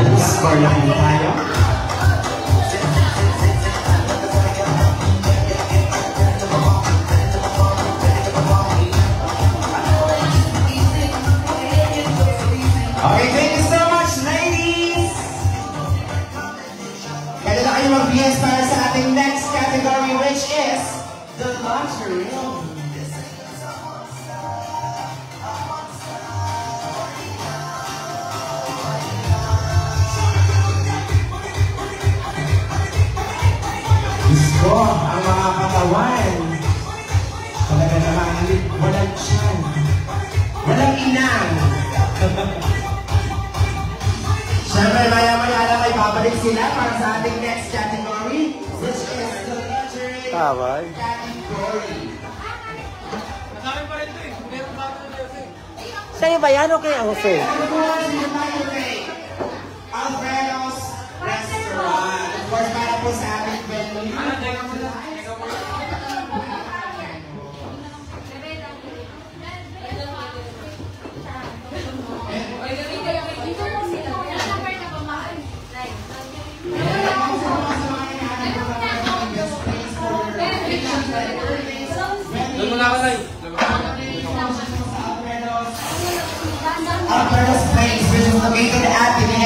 Okay, thank you so much, ladies! Kaya na kayo mag-BS para sa ating next category, which is the lingerie. Katawan. Talaga naman, walang tiyan. Walang inang. Siyempre, maya-maya lang ay babalik sila para sa ating next category, which is the lingerie Tawag. category. Sa'yo ba yan o kay Jose? Alfredo's Restaurant. Of course, para po sa ating venue. Doon muna ka na Alfredo's Place, which is located at Pinero,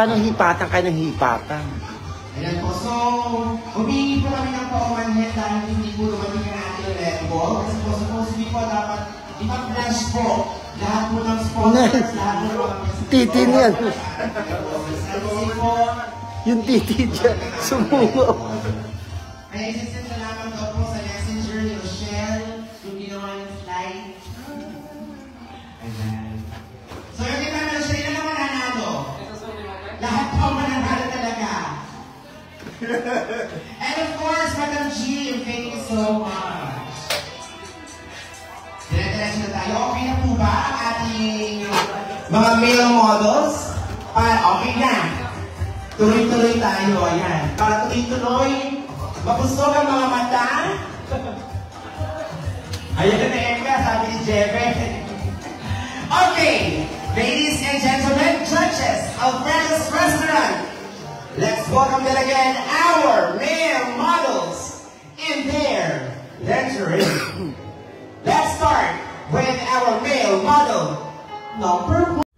paano hipatan kayo ng hipatan? Ayan po. So, humingi po kami ng paumanhin dahil hindi po lumamig ang ating level. Kasi po, supposedly po dapat ipa-flash po lahat po ng sponsors, lahat po ng mga Titi niyan. Yung titi dyan, sumuko. may And of course, Madam Jim, thank you so much. Dire-diretso na tayo. Okay na po ba ating mga male models? Para, okay na. Tuloy-tuloy tayo, ayan. Para tuloy-tuloy, mapusog ang mga mata. Ayan na Emma, sabi ni Jebe. Okay, ladies and gentlemen, judges, Alfredo's Restaurant. Let's welcome them again, our male models in their lingerie. Let's start with our male model, number one.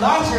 larger